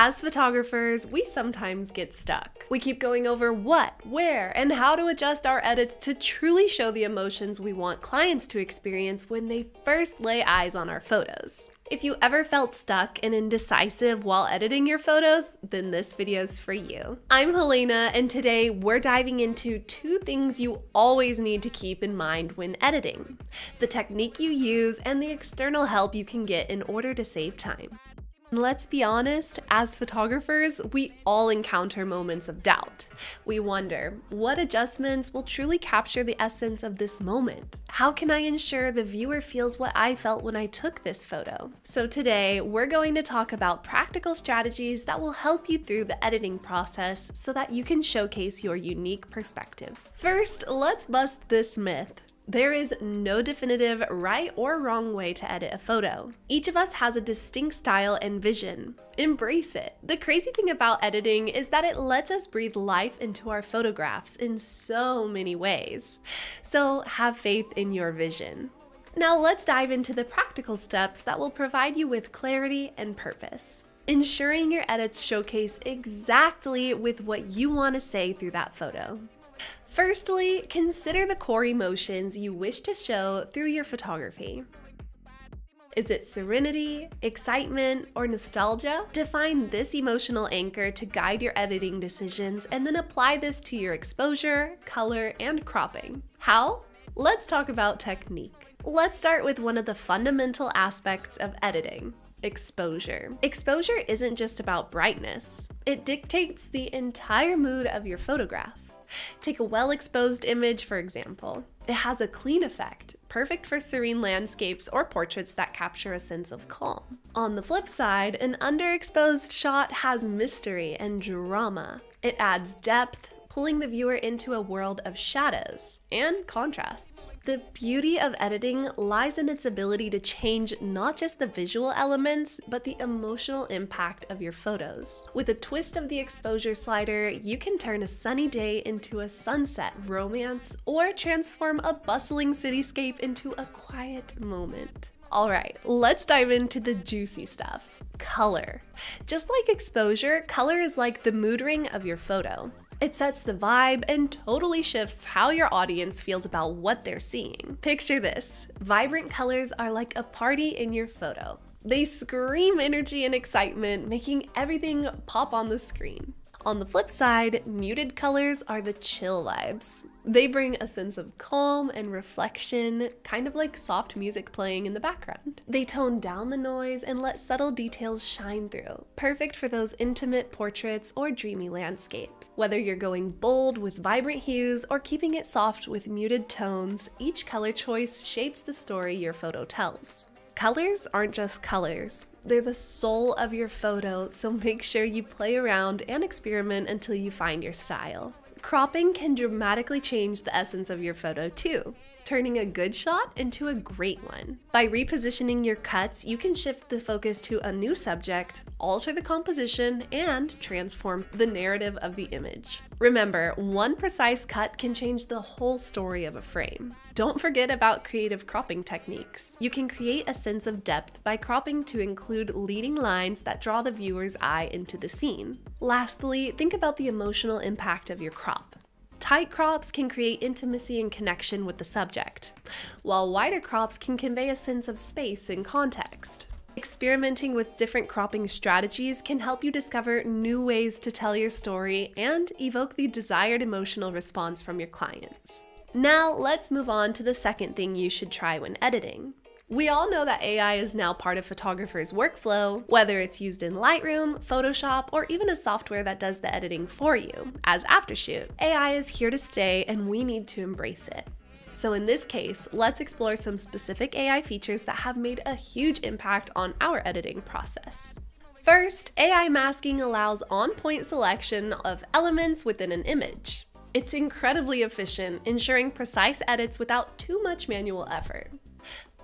As photographers, we sometimes get stuck. We keep going over what, where, and how to adjust our edits to truly show the emotions we want clients to experience when they first lay eyes on our photos. If you ever felt stuck and indecisive while editing your photos, then this video's for you. I'm Helena, and today we're diving into two things you always need to keep in mind when editing the technique you use and the external help you can get in order to save time. Let's be honest, as photographers, we all encounter moments of doubt. We wonder, what adjustments will truly capture the essence of this moment? How can I ensure the viewer feels what I felt when I took this photo? So today, we're going to talk about practical strategies that will help you through the editing process so that you can showcase your unique perspective. First, let's bust this myth. There is no definitive right or wrong way to edit a photo. Each of us has a distinct style and vision. Embrace it. The crazy thing about editing is that it lets us breathe life into our photographs in so many ways. So have faith in your vision. Now let's dive into the practical steps that will provide you with clarity and purpose ensuring your edits showcase exactly with what you want to say through that photo. Firstly, consider the core emotions you wish to show through your photography. Is it serenity, excitement, or nostalgia? Define this emotional anchor to guide your editing decisions and then apply this to your exposure, color, and cropping. How? Let's talk about technique. Let's start with one of the fundamental aspects of editing exposure. Exposure isn't just about brightness, it dictates the entire mood of your photograph. Take a well exposed image, for example. It has a clean effect, perfect for serene landscapes or portraits that capture a sense of calm. On the flip side, an underexposed shot has mystery and drama. It adds depth, pulling the viewer into a world of shadows and contrasts. The beauty of editing lies in its ability to change not just the visual elements, but the emotional impact of your photos. With a twist of the exposure slider, you can turn a sunny day into a sunset romance or transform a bustling cityscape into a quiet moment. All right, let's dive into the juicy stuff color. Just like exposure, color is like the mood ring of your photo. It sets the vibe and totally shifts how your audience feels about what they're seeing. Picture this vibrant colors are like a party in your photo. They scream energy and excitement, making everything pop on the screen. On the flip side, muted colors are the chill vibes. They bring a sense of calm and reflection, kind of like soft music playing in the background. They tone down the noise and let subtle details shine through, perfect for those intimate portraits or dreamy landscapes. Whether you're going bold with vibrant hues or keeping it soft with muted tones, each color choice shapes the story your photo tells. Colors aren't just colors, they're the soul of your photo, so make sure you play around and experiment until you find your style. Cropping can dramatically change the essence of your photo too turning a good shot into a great one. By repositioning your cuts, you can shift the focus to a new subject, alter the composition, and transform the narrative of the image. Remember, one precise cut can change the whole story of a frame. Don't forget about creative cropping techniques. You can create a sense of depth by cropping to include leading lines that draw the viewer's eye into the scene. Lastly, think about the emotional impact of your crop. Tight crops can create intimacy and connection with the subject, while wider crops can convey a sense of space and context. Experimenting with different cropping strategies can help you discover new ways to tell your story and evoke the desired emotional response from your clients. Now, let's move on to the second thing you should try when editing we all know that AI is now part of photographers' workflow, whether it's used in Lightroom, Photoshop, or even a software that does the editing for you, as Aftershoot. AI is here to stay and we need to embrace it. So in this case, let's explore some specific AI features that have made a huge impact on our editing process. First, AI masking allows on-point selection of elements within an image. It's incredibly efficient, ensuring precise edits without too much manual effort.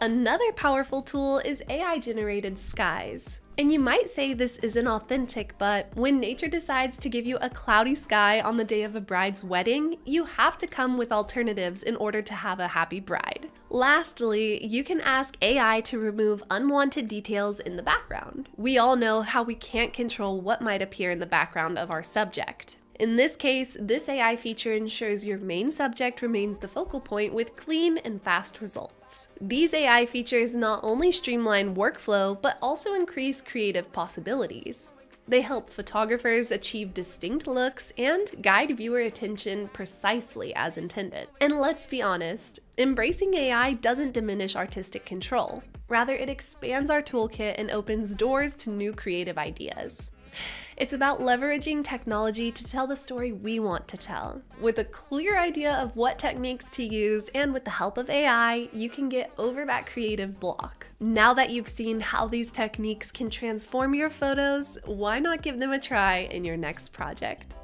Another powerful tool is AI generated skies. And you might say this isn't authentic, but when nature decides to give you a cloudy sky on the day of a bride's wedding, you have to come with alternatives in order to have a happy bride. Lastly, you can ask AI to remove unwanted details in the background. We all know how we can't control what might appear in the background of our subject. In this case, this AI feature ensures your main subject remains the focal point with clean and fast results. These AI features not only streamline workflow, but also increase creative possibilities. They help photographers achieve distinct looks and guide viewer attention precisely as intended. And let's be honest, embracing AI doesn't diminish artistic control. Rather, it expands our toolkit and opens doors to new creative ideas. It's about leveraging technology to tell the story we want to tell. With a clear idea of what techniques to use and with the help of AI, you can get over that creative block. Now that you've seen how these techniques can transform your photos, why not give them a try in your next project?